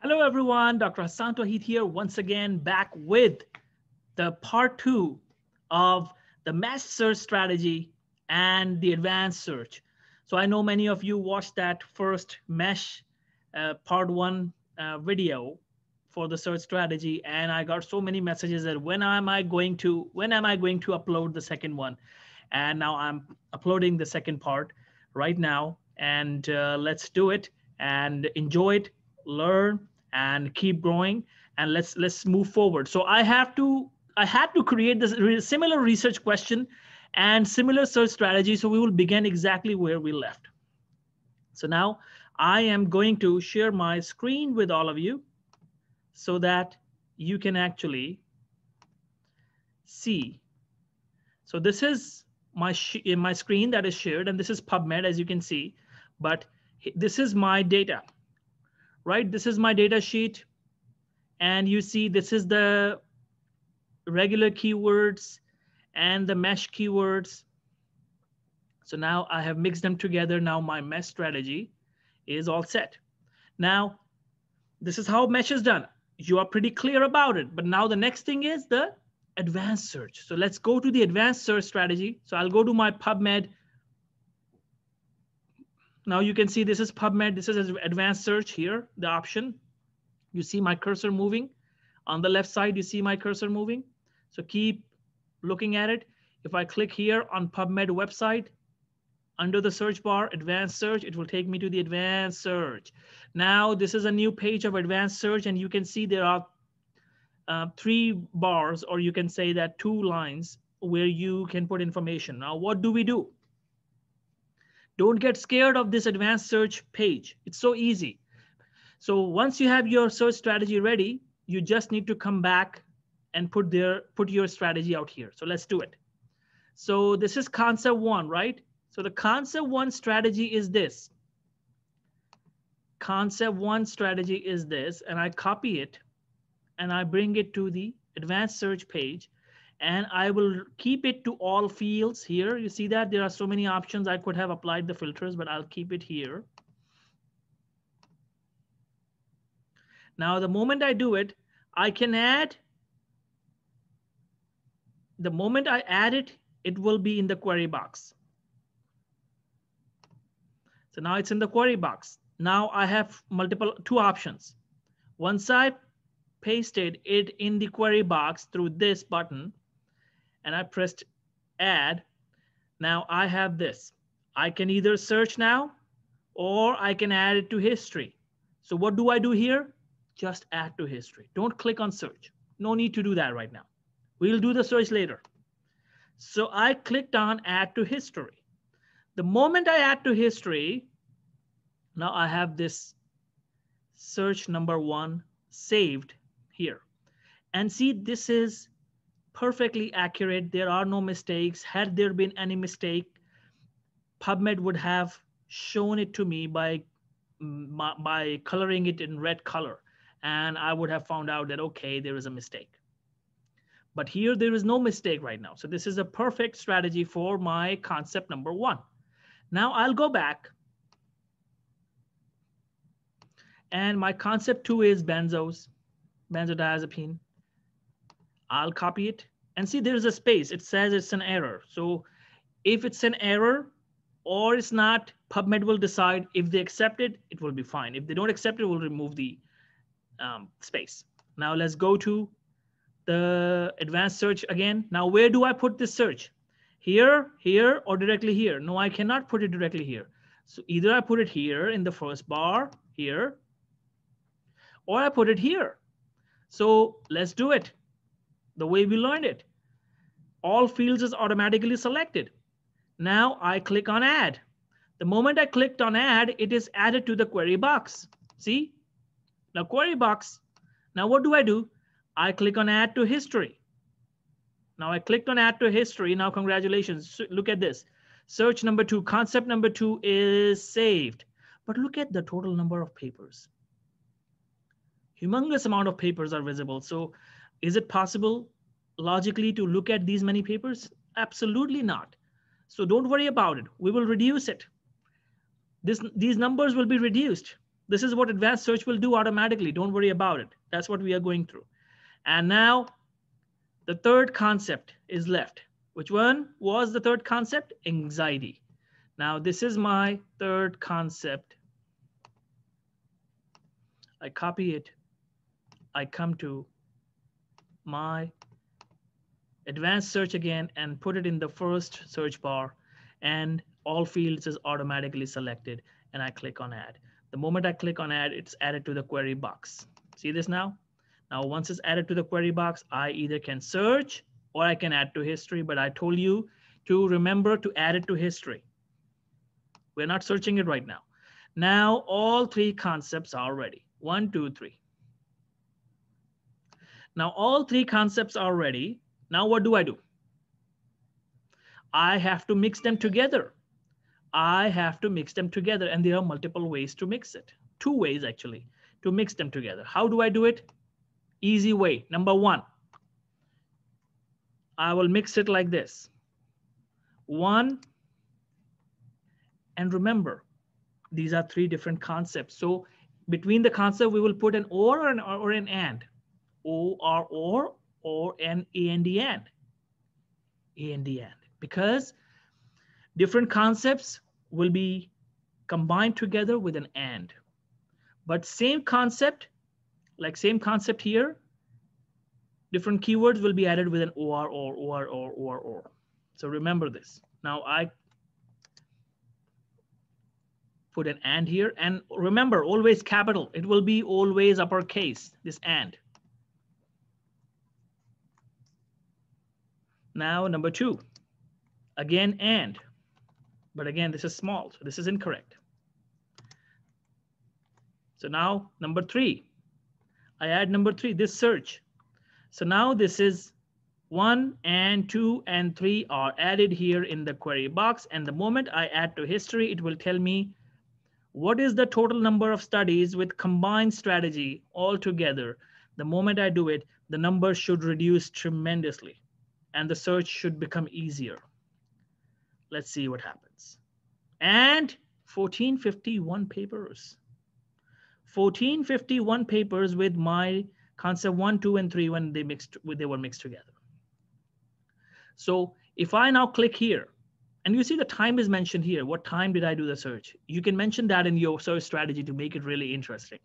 Hello, everyone. Dr. Hassaan Tohid here, once again, back with the part two of the mesh search strategy and the advanced search. So I know many of you watched that first mesh uh, part one uh, video for the search strategy, and I got so many messages that when am I going to when am I going to upload the second one? And now I'm uploading the second part right now, and uh, let's do it and enjoy it learn and keep growing and let's let's move forward. So i have to i had to create this similar research question and similar search strategy so we will begin exactly where we left. So now i am going to share my screen with all of you so that you can actually see. So this is my my screen that is shared and this is pubmed as you can see but this is my data right? This is my data sheet. And you see this is the regular keywords and the mesh keywords. So now I have mixed them together. Now my mesh strategy is all set. Now, this is how mesh is done. You are pretty clear about it. But now the next thing is the advanced search. So let's go to the advanced search strategy. So I'll go to my PubMed now you can see this is PubMed. This is advanced search here, the option. You see my cursor moving. On the left side, you see my cursor moving. So keep looking at it. If I click here on PubMed website, under the search bar, advanced search, it will take me to the advanced search. Now, this is a new page of advanced search, and you can see there are uh, three bars, or you can say that two lines where you can put information. Now, what do we do? Don't get scared of this advanced search page. It's so easy. So once you have your search strategy ready, you just need to come back and put their put your strategy out here. So let's do it. So this is concept one, right? So the concept one strategy is this. Concept one strategy is this, and I copy it and I bring it to the advanced search page and I will keep it to all fields here. You see that there are so many options. I could have applied the filters, but I'll keep it here. Now, the moment I do it, I can add, the moment I add it, it will be in the query box. So now it's in the query box. Now I have multiple, two options. Once I pasted it in the query box through this button, and I pressed add, now I have this. I can either search now or I can add it to history. So what do I do here? Just add to history. Don't click on search. No need to do that right now. We'll do the search later. So I clicked on add to history. The moment I add to history, now I have this search number one saved here. And see, this is perfectly accurate. There are no mistakes. Had there been any mistake, PubMed would have shown it to me mm, by, by coloring it in red color. And I would have found out that, okay, there is a mistake. But here there is no mistake right now. So this is a perfect strategy for my concept number one. Now I'll go back. And my concept two is benzos, benzodiazepine. I'll copy it and see there's a space. It says it's an error. So if it's an error or it's not, PubMed will decide if they accept it, it will be fine. If they don't accept it, we'll remove the um, space. Now let's go to the advanced search again. Now, where do I put this search? Here, here, or directly here? No, I cannot put it directly here. So either I put it here in the first bar, here, or I put it here. So let's do it the way we learned it. All fields is automatically selected. Now I click on add. The moment I clicked on add, it is added to the query box. See? Now query box. Now what do I do? I click on add to history. Now I clicked on add to history. Now congratulations. Look at this. Search number two, concept number two is saved. But look at the total number of papers. Humongous amount of papers are visible. So is it possible logically to look at these many papers? Absolutely not. So don't worry about it. We will reduce it. This, these numbers will be reduced. This is what advanced search will do automatically. Don't worry about it. That's what we are going through. And now the third concept is left. Which one was the third concept? Anxiety. Now this is my third concept. I copy it. I come to my advanced search again and put it in the first search bar and all fields is automatically selected and I click on add. The moment I click on add, it's added to the query box. See this now? Now, once it's added to the query box, I either can search or I can add to history, but I told you to remember to add it to history. We're not searching it right now. Now, all three concepts are ready. One, two, three. Now, all three concepts are ready. Now, what do I do? I have to mix them together. I have to mix them together. And there are multiple ways to mix it. Two ways, actually, to mix them together. How do I do it? Easy way. Number one, I will mix it like this. One, and remember, these are three different concepts. So between the concept, we will put an or or an, or an and. O, R, or, or an A and D and. A and D and. Because different concepts will be combined together with an and. But same concept, like same concept here, different keywords will be added with an or, or, or, or, or, or. So remember this. Now I put an and here. And remember, always capital. It will be always uppercase, this and. Now number two, again and. But again, this is small, so this is incorrect. So now number three, I add number three, this search. So now this is one and two and three are added here in the query box. And the moment I add to history, it will tell me what is the total number of studies with combined strategy altogether. The moment I do it, the number should reduce tremendously and the search should become easier. Let's see what happens. And 1451 papers. 1451 papers with my concept one, two, and three when they mixed when they were mixed together. So if I now click here, and you see the time is mentioned here. What time did I do the search? You can mention that in your search strategy to make it really interesting.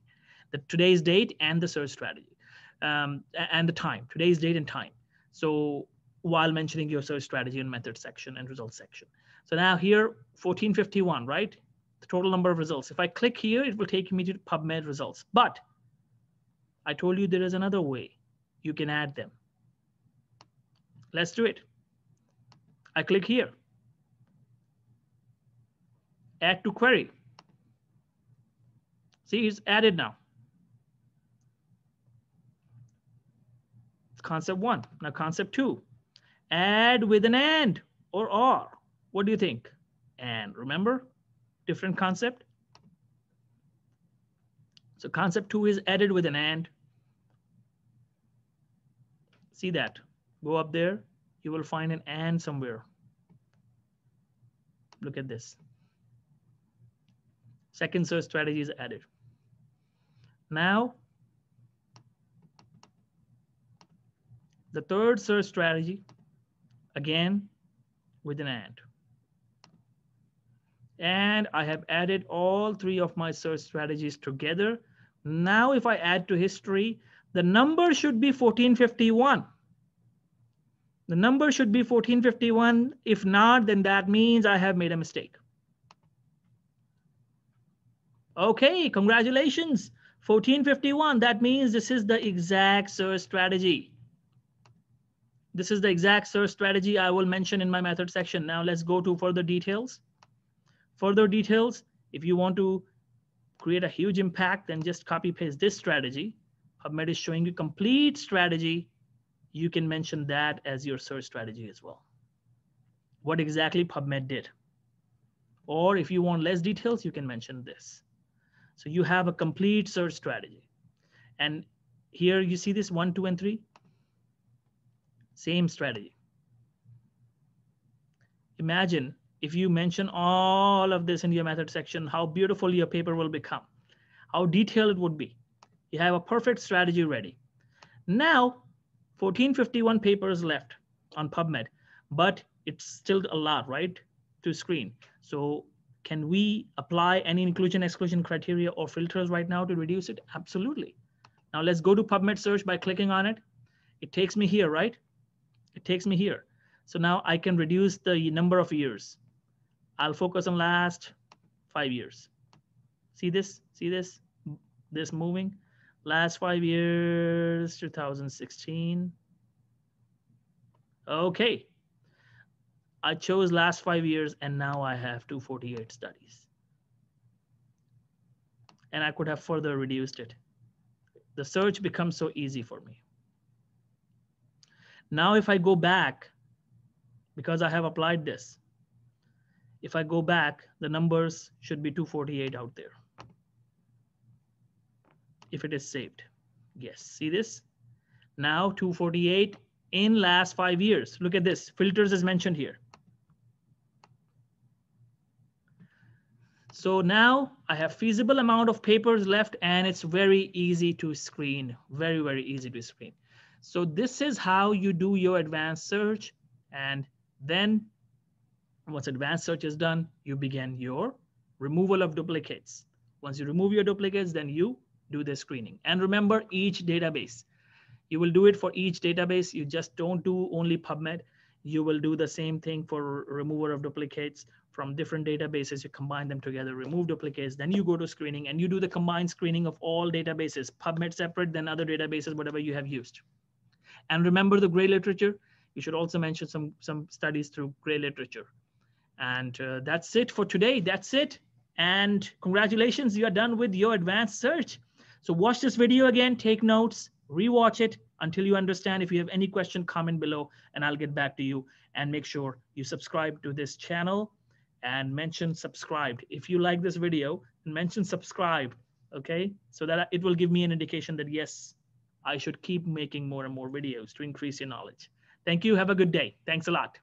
The today's date and the search strategy um, and the time, today's date and time. So while mentioning your search strategy and method section and results section. So now here, 1451, right? The total number of results. If I click here, it will take me to PubMed results. But I told you there is another way you can add them. Let's do it. I click here. Add to query. See, it's added now. It's concept one. Now concept two add with an and or or. What do you think? And remember, different concept. So concept two is added with an and. See that? Go up there, you will find an and somewhere. Look at this. Second search strategy is added. Now, the third search strategy again with an and. And I have added all three of my search strategies together. Now, if I add to history, the number should be 1451. The number should be 1451. If not, then that means I have made a mistake. Okay, congratulations. 1451, that means this is the exact search strategy. This is the exact search strategy I will mention in my method section. Now let's go to further details. Further details, if you want to create a huge impact, then just copy paste this strategy. PubMed is showing you complete strategy. You can mention that as your search strategy as well. What exactly PubMed did. Or if you want less details, you can mention this. So you have a complete search strategy. And here you see this one, two, and three. Same strategy. Imagine if you mention all of this in your method section, how beautiful your paper will become. how detailed it would be. You have a perfect strategy ready. Now, 1451 papers left on PubMed, but it's still a lot, right, to screen. So can we apply any inclusion exclusion criteria or filters right now to reduce it? Absolutely. Now let's go to PubMed search by clicking on it. It takes me here, right? It takes me here. So now I can reduce the number of years. I'll focus on last five years. See this? See this? This moving? Last five years, 2016. Okay. I chose last five years and now I have 248 studies. And I could have further reduced it. The search becomes so easy for me. Now, if I go back, because I have applied this, if I go back, the numbers should be 248 out there if it is saved. Yes, see this? Now 248 in last five years. Look at this, filters is mentioned here. So now I have feasible amount of papers left and it's very easy to screen, very, very easy to screen. So this is how you do your advanced search. And then once advanced search is done, you begin your removal of duplicates. Once you remove your duplicates, then you do the screening. And remember each database. You will do it for each database. You just don't do only PubMed. You will do the same thing for remover of duplicates from different databases. You combine them together, remove duplicates, then you go to screening and you do the combined screening of all databases, PubMed separate, then other databases, whatever you have used. And remember the gray literature. You should also mention some, some studies through gray literature. And uh, that's it for today. That's it. And congratulations, you are done with your advanced search. So watch this video again, take notes, rewatch it until you understand. If you have any question, comment below and I'll get back to you. And make sure you subscribe to this channel and mention subscribed. If you like this video, mention subscribe, okay? So that it will give me an indication that yes, I should keep making more and more videos to increase your knowledge. Thank you. Have a good day. Thanks a lot.